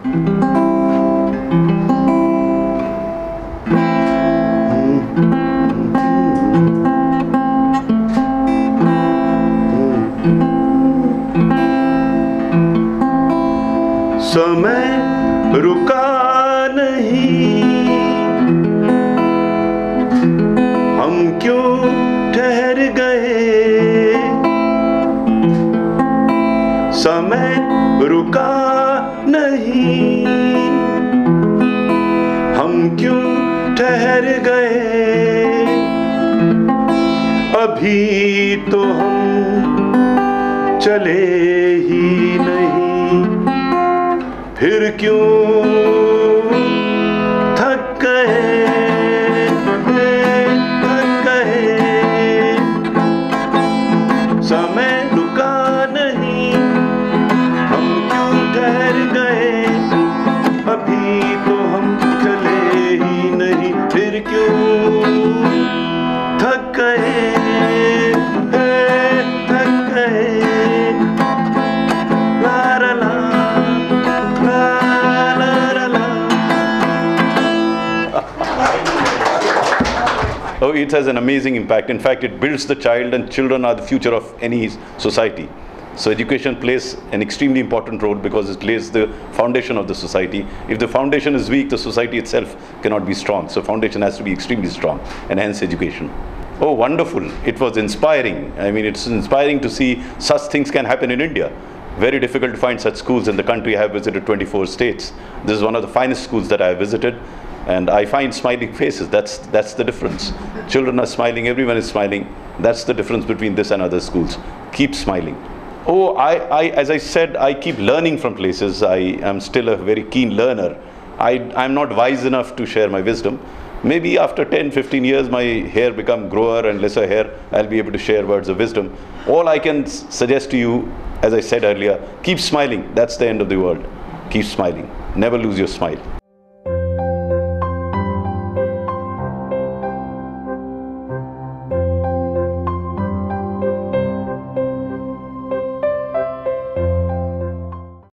समय रुका नहीं। रुका नहीं। हम क्यों ठहर गए? अभी तो हम चले ही नहीं। फिर क्यों थक गए थक गए ला ला ला ला ला ला ला Oh, it has an amazing impact. In fact, it builds the child, and children are the future of any society. So, education plays an extremely important role because it lays the foundation of the society. If the foundation is weak, the society itself cannot be strong. So, foundation has to be extremely strong, and hence education. Oh, wonderful! It was inspiring. I mean, it's inspiring to see such things can happen in India. Very difficult to find such schools in the country. I have visited 24 states. This is one of the finest schools that I have visited and I find smiling faces. That's that's the difference. Children are smiling. Everyone is smiling. That's the difference between this and other schools. Keep smiling. Oh, I, I as I said, I keep learning from places. I am still a very keen learner. I I'm not wise enough to share my wisdom. Maybe after 10, 15 years, my hair become grower and lesser hair. I'll be able to share words of wisdom. All I can suggest to you, as I said earlier, keep smiling. That's the end of the world. Keep smiling. Never lose your smile.